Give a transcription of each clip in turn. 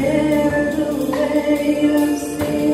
There the way you sin.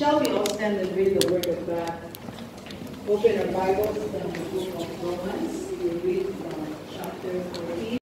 Shall we all stand and read the Word of God? Open our Bibles and the book of Romans. We read from chapter 14.